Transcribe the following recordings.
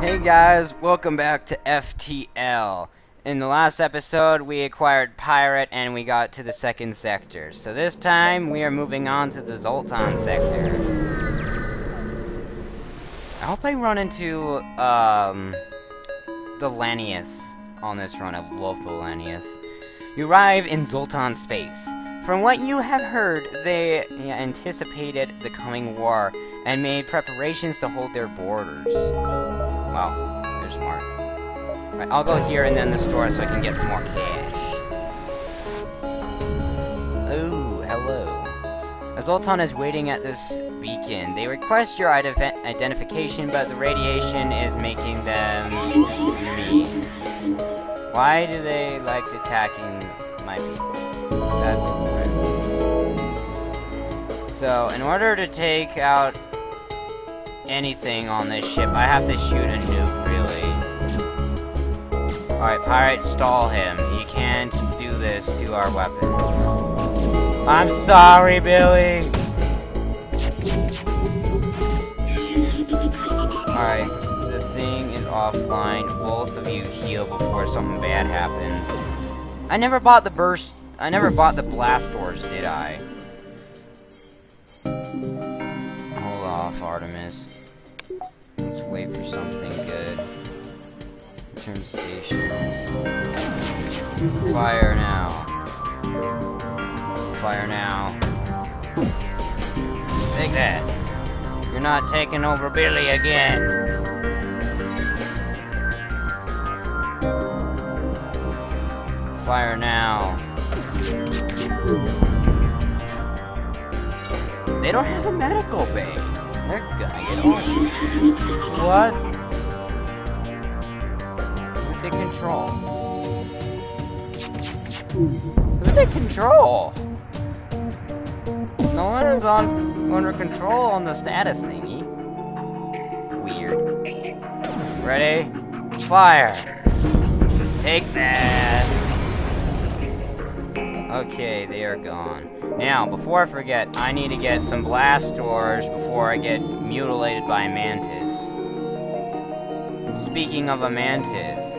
Hey guys, welcome back to FTL. In the last episode, we acquired Pirate and we got to the second sector. So this time, we are moving on to the Zoltan sector. I hope I run into, um, the Lanius on this run. I love the Lanius. You arrive in Zoltan space. From what you have heard, they anticipated the coming war and made preparations to hold their borders. Wow, they're smart. Right, I'll go here and then the store so I can get some more cash. Oh, hello. Zoltan is waiting at this beacon. They request your ident identification, but the radiation is making them mean. Why do they like attacking my people? That's rude. So, in order to take out anything on this ship, I have to shoot a nuke, really. Alright, Pirate, stall him. He can't do this to our weapons. I'm sorry, Billy! Alright, the thing is offline. Both of you heal before something bad happens. I never bought the burst... I never bought the blast doors, did I? Hold off, Artemis. Stations. Fire now. Fire now. Take that. You're not taking over Billy again. Fire now. They don't have a medical bay. They're gonna get on. What? Control? Control? No one is on under control on the status thingy. Weird. Ready? Fire! Take that! Okay, they are gone. Now, before I forget, I need to get some blast doors before I get mutilated by a mantis. Speaking of a mantis,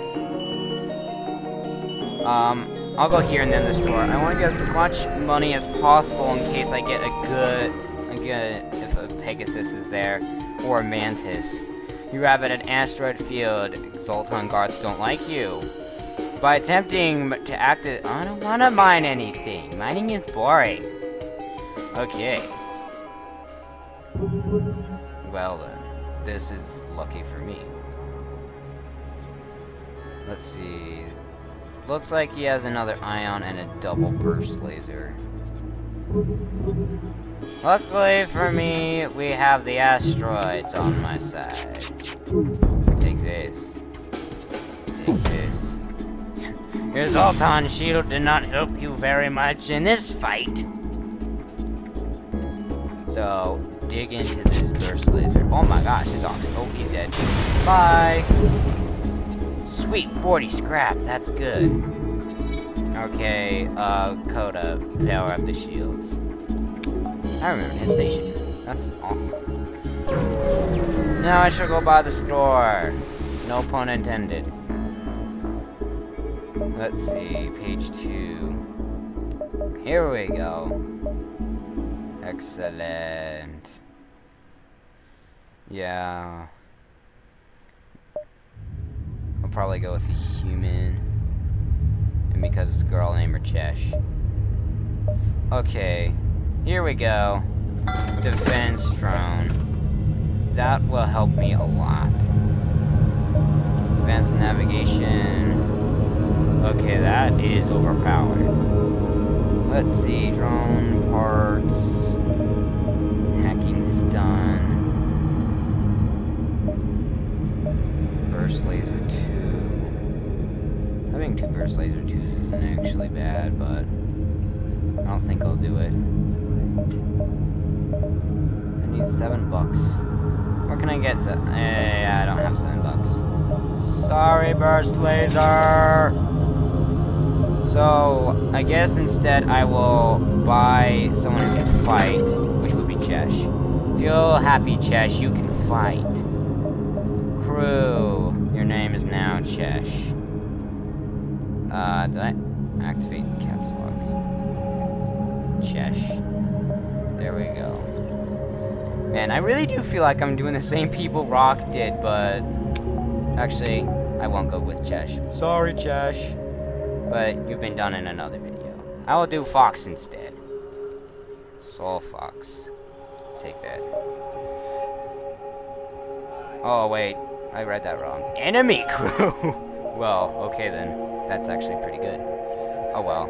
um, I'll go here and then the store. I want to get as much money as possible in case I get a good, I get if a Pegasus is there or a mantis. You at an asteroid field. Zoltan guards don't like you. By attempting to act as- I don't want to mine anything. Mining is boring. Okay. Well then, this is lucky for me. Let's see. Looks like he has another ion and a double burst laser. Luckily for me, we have the asteroids on my side. Take this. Take this. Your Zoltan shield did not help you very much in this fight. So, dig into this burst laser. Oh my gosh, his ox. Oh, he's dead. Bye! Sweet 40 scrap, that's good. Okay, uh, Coda, power up the shields. I remember his station. That's awesome. Now I should go by the store. No pun intended. Let's see, page two. Here we go. Excellent. Yeah. I'll probably go with a human. And because it's a girl, name her Chesh. Okay. Here we go. Defense drone. That will help me a lot. Advanced navigation. Okay, that is overpowered. Let's see, drone parts. Hacking stun. Burst laser 2. Having two burst laser 2s isn't actually bad, but I don't think I'll do it. I need seven bucks. Where can I get to? Eh, I don't have seven bucks. Sorry, burst laser! So, I guess instead I will buy someone who can fight, which would be Chesh. Feel happy, Chesh, you can fight. Crew. Your name is now Chesh. Uh, did I activate caps lock? Chesh. There we go. Man, I really do feel like I'm doing the same people Rock did, but... Actually, I won't go with Chesh. Sorry, Chesh. But you've been done in another video. I will do Fox instead. Soul Fox. Take that. Oh, wait. I read that wrong. Enemy crew! well, okay then. That's actually pretty good. Oh well.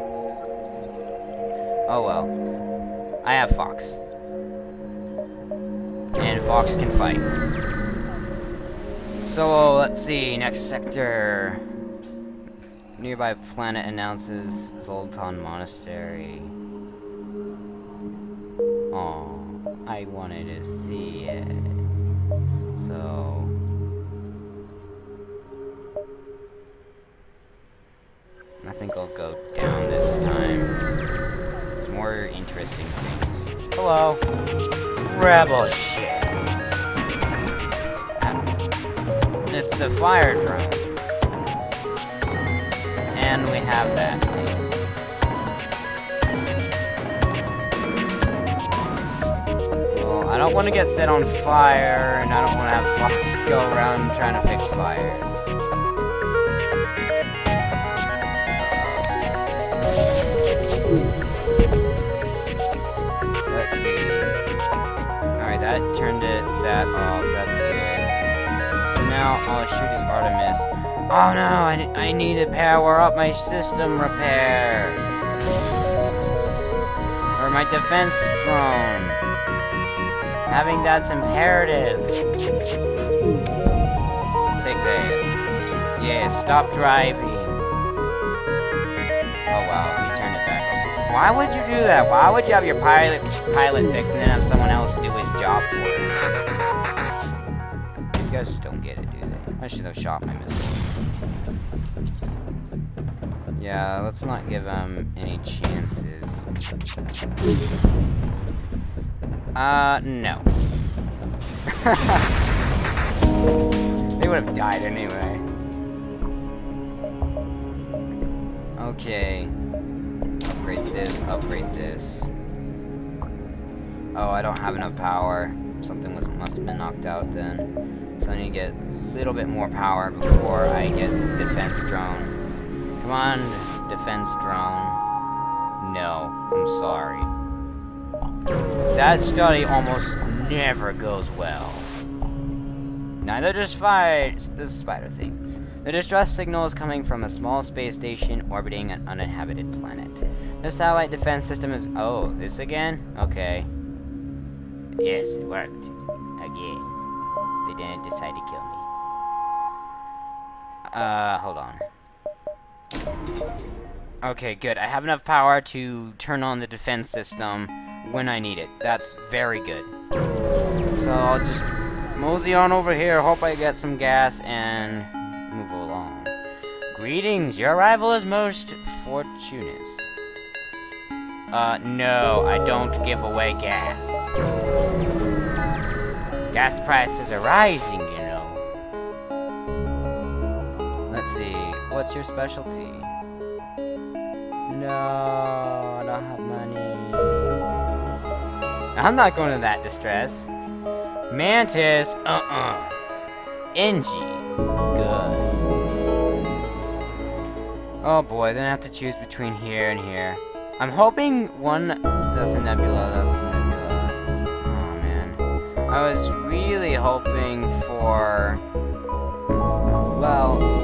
Oh well. I have Fox. And Fox can fight. So, let's see. Next sector. Nearby planet announces Zoltan Monastery. Oh, I wanted to see it. So... I think I'll go down this time. There's more interesting things. Hello. Rebel ship. It's a fire drone. And we have that thing. Well, I don't want to get set on fire, and I don't want to have Fox go around trying to fix fires. Oh no, I, I need to power up my system repair. Or my defense drone. Having that's imperative. Take that. Yeah, stop driving. Oh wow, we turned it back. Why would you do that? Why would you have your pilot pilot fixed and then have someone else do his job for you? These guys just don't get it, do they? I should have shot my missile. Yeah, let's not give them any chances. Uh, no. they would have died anyway. Okay. Upgrade this, upgrade this. Oh, I don't have enough power. Something was, must have been knocked out then. So I need to get little bit more power before I get defense drone. Come on, defense drone. No, I'm sorry. That study almost never goes well. Neither does fire this spider thing. The distress signal is coming from a small space station orbiting an uninhabited planet. The satellite defense system is... Oh, this again? Okay. Yes, it worked. Again. They didn't decide to kill me. Uh, hold on. Okay, good. I have enough power to turn on the defense system when I need it. That's very good. So I'll just mosey on over here, hope I get some gas, and move along. Greetings, your arrival is most fortuitous. Uh, no, I don't give away gas. Gas prices are rising, what's your specialty? No, I don't have money. I'm not going to that distress. Mantis, uh-uh. Engi, good. Oh boy, then I have to choose between here and here. I'm hoping one, that's a nebula, that's a nebula. Oh man. I was really hoping for, well,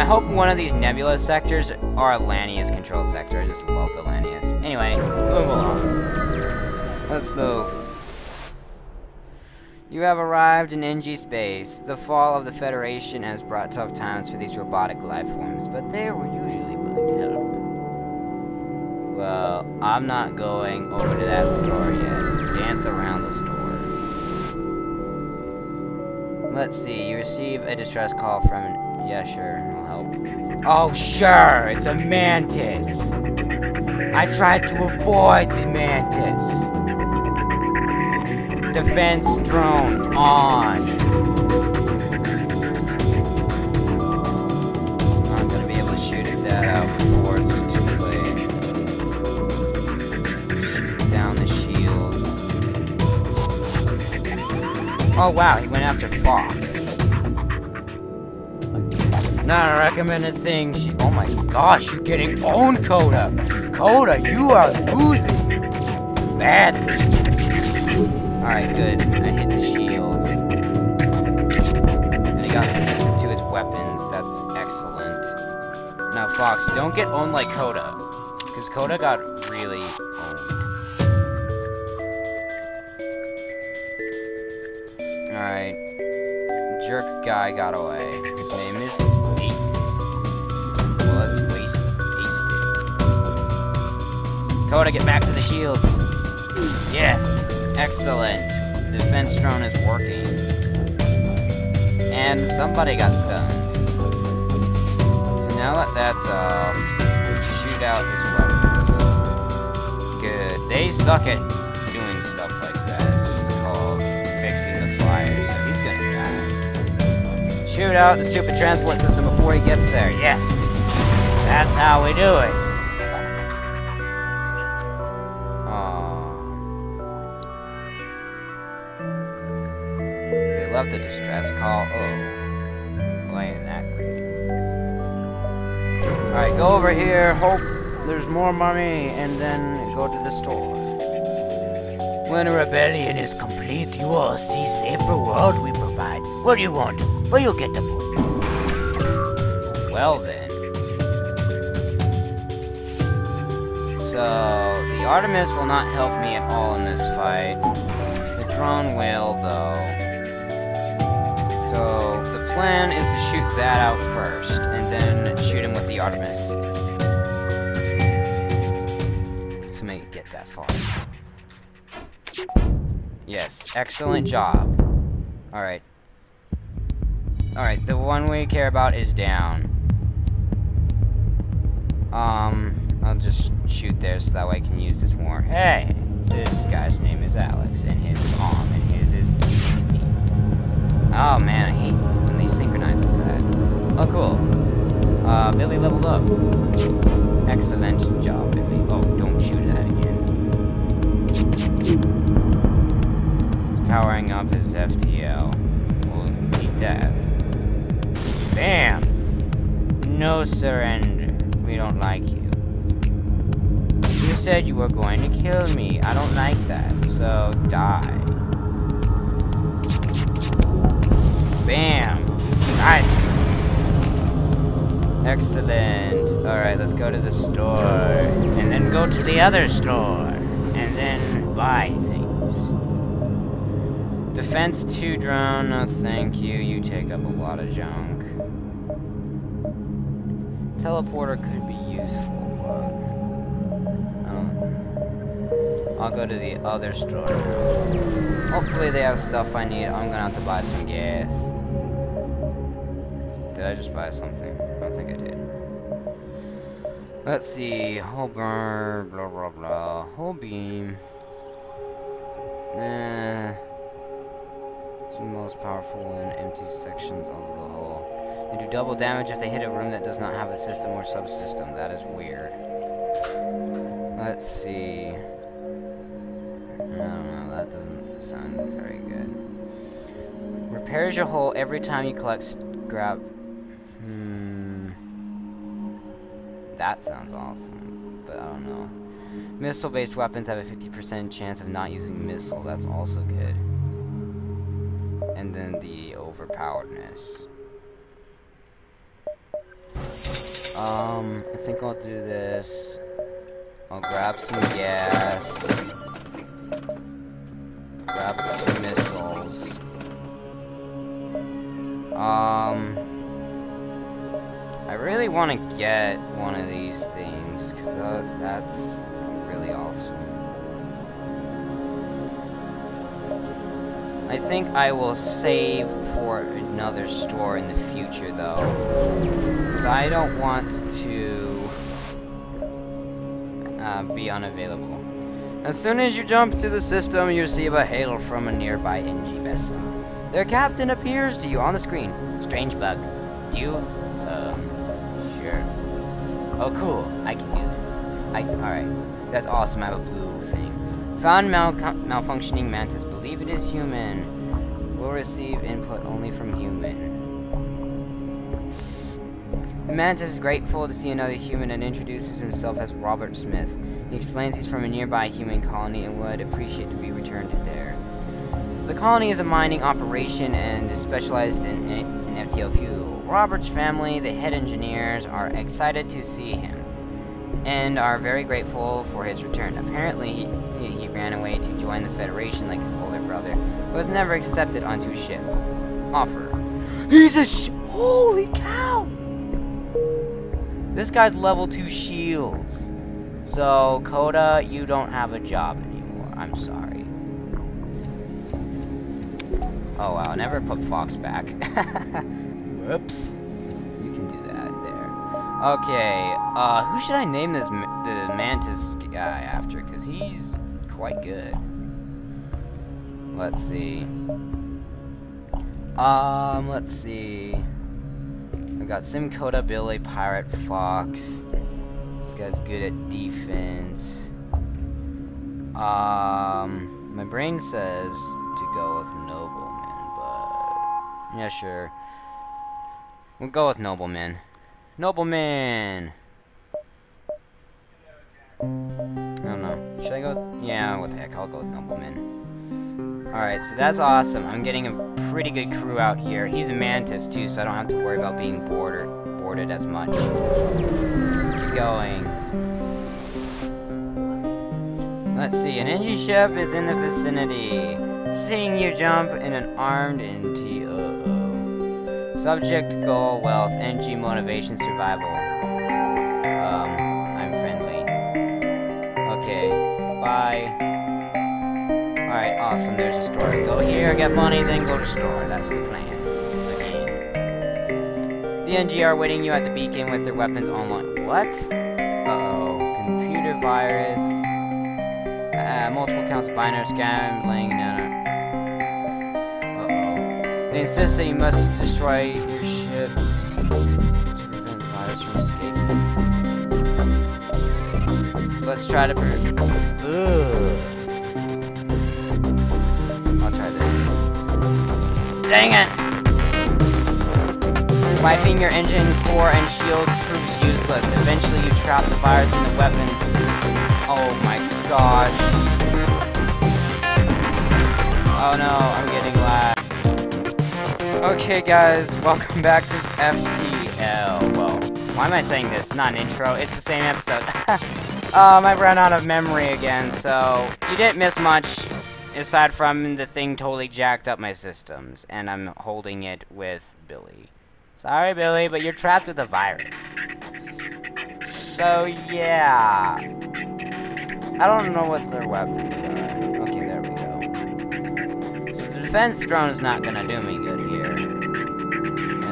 I hope one of these nebula sectors are a Lanius controlled sector. I just love the Lanius. Anyway, move along. Let's move. You have arrived in Engi space. The fall of the Federation has brought tough times for these robotic life forms, but they were usually willing to help. Well, I'm not going over to that store yet. Dance around the store. Let's see, you receive a distress call from. Yeah, sure. Oh, sure, it's a mantis. I tried to avoid the mantis. Defense drone on. Gonna be able to shoot that out before it's too late. Shoot down the shields. Oh wow, he went after Fox. Not a recommended thing. She oh my gosh, you're getting owned, Coda. Coda, you are losing. Bad. Alright, good. I hit the shields. And he got some to his weapons. That's excellent. Now, Fox, don't get owned like Coda. Because Coda got really owned. Alright. Jerk guy got away. His name is Coda, get back to the shields. Yes. Excellent. The defense drone is working. And somebody got stunned. So now that that's uh, off, let's shoot out his weapons. Good. They suck at doing stuff like this, called fixing the flyers, so he's gonna die. Shoot out the stupid transport system before he gets there. Yes! That's how we do it. Left a distress call. Oh. Well, ain't that great. Alright, go over here, hope there's more money, and then go to the store. When a rebellion is complete, you will see safer world we provide. What do you want? Well, you'll get the point. Well then. So, the Artemis will not help me at all in this fight. The drone will, though. So, the plan is to shoot that out first, and then shoot him with the Artemis. So make it get that far. Yes, excellent job. Alright. Alright, the one we care about is down. Um, I'll just shoot there so that way I can use this more. Hey! This guy's name is Alex, and his mom, and his. Oh man, I hate when they synchronize like that. Oh, cool. Uh, Billy leveled up. Excellent job, Billy. Oh, don't shoot that again. He's powering up his FTL. We'll need that. Bam! No surrender. We don't like you. You said you were going to kill me. I don't like that, so die. Bam! Nice! Excellent. Alright, let's go to the store. And then go to the other store. And then buy things. Defense 2 drone, no thank you. You take up a lot of junk. Teleporter could be useful, but... Um, I'll go to the other store. Hopefully they have stuff I need. I'm gonna have to buy some gas. Did I just buy something? I don't think I did. Let's see. Whole burn, blah blah blah. Hull beam. Nah. It's the most powerful in empty sections of the hull. They do double damage if they hit a room that does not have a system or subsystem. That is weird. Let's see. I don't know, that doesn't sound very good. Repairs your hull every time you collect grab. That sounds awesome, but I don't know. Missile-based weapons have a 50% chance of not using missile. That's also good. And then the overpoweredness. Um, I think I'll do this. I'll grab some gas. Grab some missiles. Um, I really want to get one of these things, because uh, that's really awesome. I think I will save for another store in the future, though. Because I don't want to uh, be unavailable. As soon as you jump to the system, you receive a hail from a nearby Engi vessel. Their captain appears to you on the screen. Strange bug. Do you? Oh, cool. I can do this. I, alright. That's awesome. I have a blue thing. Found mal malfunctioning mantis. Believe it is human. will receive input only from human. Mantis is grateful to see another human and introduces himself as Robert Smith. He explains he's from a nearby human colony and would appreciate to be returned there. The colony is a mining operation and is specialized in, in FTL fuel. Robert's family, the head engineers, are excited to see him and are very grateful for his return. Apparently, he, he ran away to join the Federation like his older brother, but was never accepted onto a ship. Offer. He's a sh- Holy cow! This guy's level 2 shields. So, Coda, you don't have a job anymore. I'm sorry. Oh wow, never put Fox back. Whoops. You can do that there. Okay, uh, who should I name this ma the Mantis guy after? Because he's quite good. Let's see. Um, let's see. I got Sim Coda, Billy, Pirate, Fox. This guy's good at defense. Um, my brain says to go with Nobleman, but yeah, sure. We'll go with Nobleman. Nobleman. I don't know. Should I go? Yeah, what the heck? I'll go with Nobleman. Alright, so that's awesome. I'm getting a pretty good crew out here. He's a Mantis, too, so I don't have to worry about being boarded, boarded as much. Keep going. Let's see, an Engi ship is in the vicinity. Seeing you jump in an armed NT, uh-oh. Subject, goal, wealth, Engi, motivation, survival. Um, I'm friendly. Okay, bye. Alright, awesome, there's a store. Go here, get money, then go to store. That's the plan. The Engi are waiting you at the beacon with their weapons online. What? Uh-oh. Computer virus. Uh, multiple counts of binary scam laying down. They insist that you must destroy your ship to prevent virus from escaping. Let's try to. Ugh. I'll try this. Dang it! Wiping your engine core and shield proves useless. Eventually you trap the virus in the weapons. Oh my gosh. Oh no, I'm getting lag. Okay guys, welcome back to FTL. Well, why am I saying this? Not an intro, it's the same episode. um, I've run out of memory again, so you didn't miss much aside from the thing totally jacked up my systems, and I'm holding it with Billy. Sorry, Billy, but you're trapped with a virus. So, yeah. I don't know what their weapons are. Okay, there we go. So the defense drone is not gonna do me good.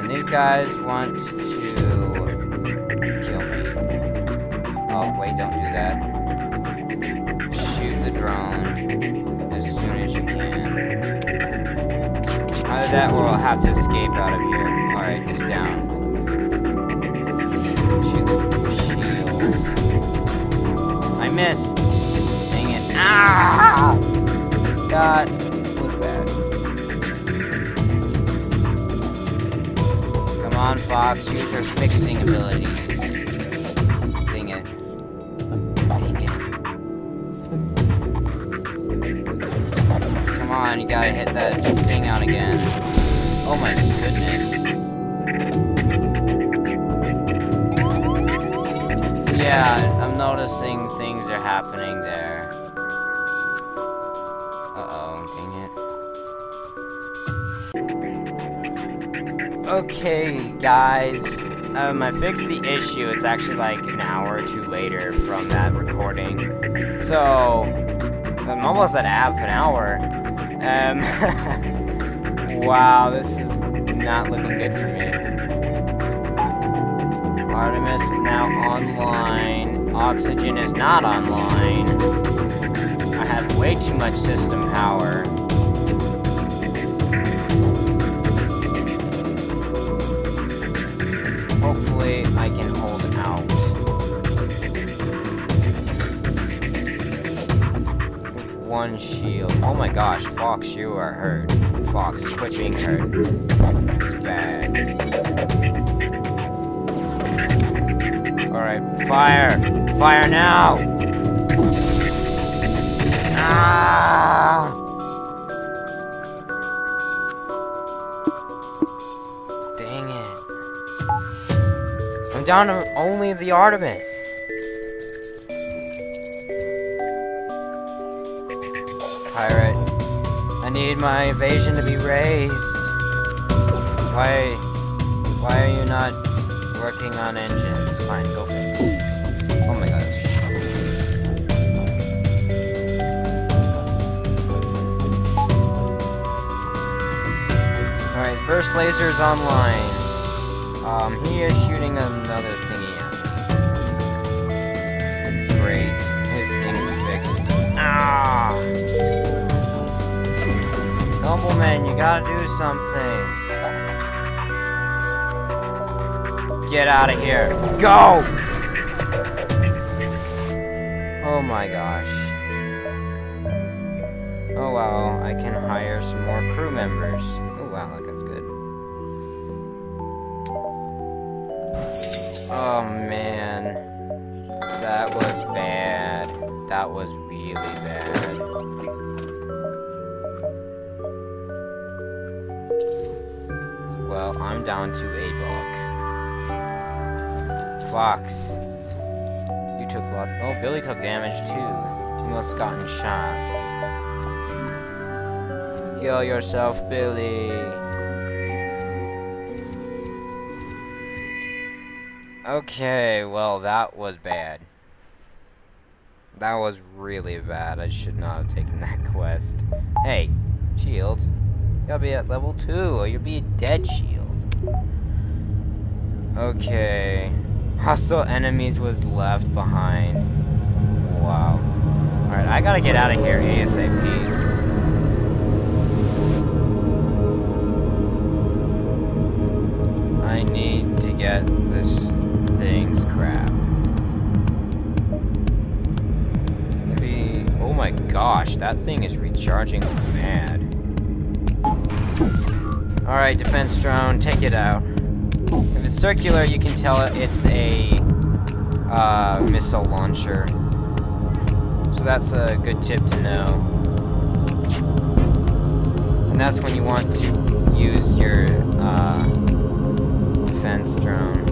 And these guys want to kill me. Oh, wait, don't do that. Shoot the drone as soon as you can. Either that or I'll have to escape out of here. Alright, it's down. Shoot shields. I missed. Dang it. Ah! God. On, Fox. Use your fixing abilities. Dang it. Dang it. Come on, you gotta hit that thing out again. Oh my goodness. Yeah, I'm noticing things are happening there. Okay, guys. Um, I fixed the issue. It's actually like an hour or two later from that recording. So, I'm almost at half an hour. Um, wow, this is not looking good for me. Artemis is now online. Oxygen is not online. I have way too much system power. One shield. Oh my gosh, Fox, you are hurt. Fox, quit being hurt. Bad. Alright, fire! Fire now! Ah! Dang it. I'm down to only the Artemis. Pirate. I need my evasion to be raised. Why... Why are you not working on engines? Fine, go fix. Oh my god. Alright, burst lasers online. Um, he is shooting another thingy. Great. His thing is fixed. Ah! Nobleman, you gotta do something. Get out of here. Go! Oh my gosh. Oh wow, I can hire some more crew members. Oh wow, look, that's good. Oh man. That was bad. That was really bad. I'm down to a buck. Fox. You took lots. Oh, Billy took damage too. He must have gotten shot. Heal yourself, Billy. Okay, well, that was bad. That was really bad. I should not have taken that quest. Hey, shields. You gotta be at level 2, or you'll be a dead shield. Okay. Hostile enemies was left behind. Wow. Alright, I gotta get out of here ASAP. I need to get this thing's crap. Oh my gosh, that thing is recharging mad. Alright, defense drone, take it out. If it's circular, you can tell it's a uh, missile launcher. So that's a good tip to know. And that's when you want to use your uh, defense drone.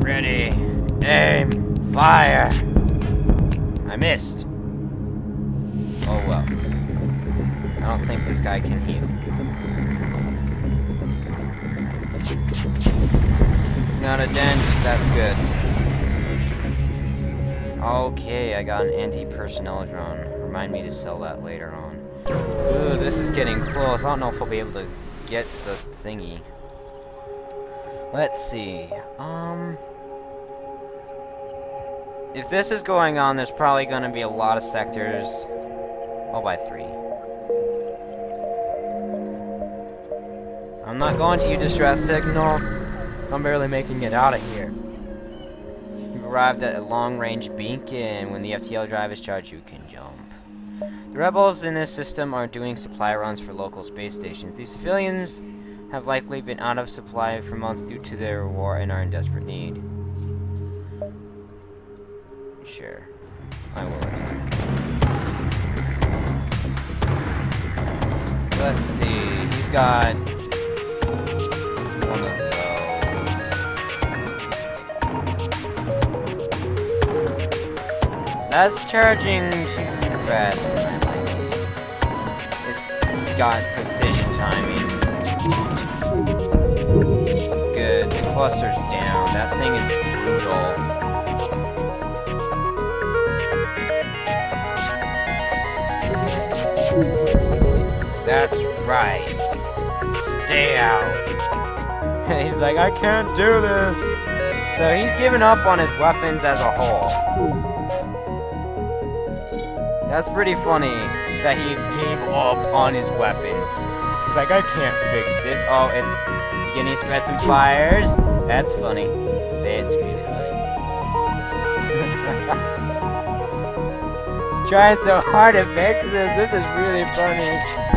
Ready, aim, fire! I missed. Guy can heal. Not a dent, that's good. Okay, I got an anti-personnel drone. Remind me to sell that later on. Ooh, this is getting close. I don't know if I'll be able to get to the thingy. Let's see. Um... If this is going on, there's probably going to be a lot of sectors. I'll buy three. I'm not going to use distress signal. I'm barely making it out of here. You've arrived at a long-range beacon. When the FTL drive is charged, you can jump. The rebels in this system are doing supply runs for local space stations. These civilians have likely been out of supply for months due to their war and are in desperate need. Sure. I will attack. Let's see. He's got one of those. That's charging too fast. It's got precision timing. Good. The cluster's down. That thing is brutal. That's right. Stay out. he's like, I can't do this. So he's given up on his weapons as a whole. That's pretty funny that he gave up on his weapons. He's like, I can't fix this. Oh, it's to spread some fires. That's funny. That's really funny. he's trying so hard to fix this. This is really funny.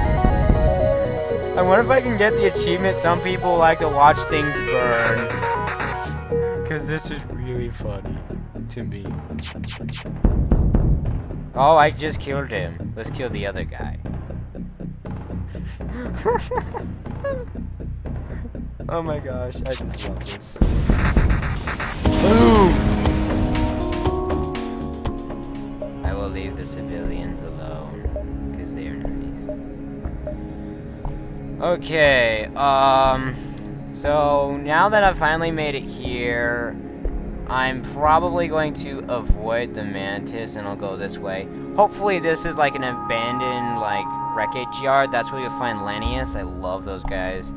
I wonder if I can get the achievement. Some people like to watch things burn. Because this is really funny to me. Oh, I just killed him. Let's kill the other guy. oh my gosh, I just love this. Boom! I will leave the civilians alone, Okay, um, so now that I've finally made it here, I'm probably going to avoid the mantis and I'll go this way. Hopefully this is like an abandoned, like, wreckage yard. That's where you'll find Lanius. I love those guys.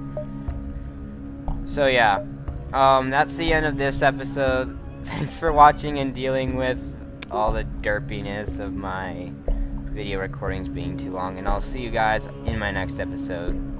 So yeah, um, that's the end of this episode. Thanks for watching and dealing with all the derpiness of my video recordings being too long. And I'll see you guys in my next episode.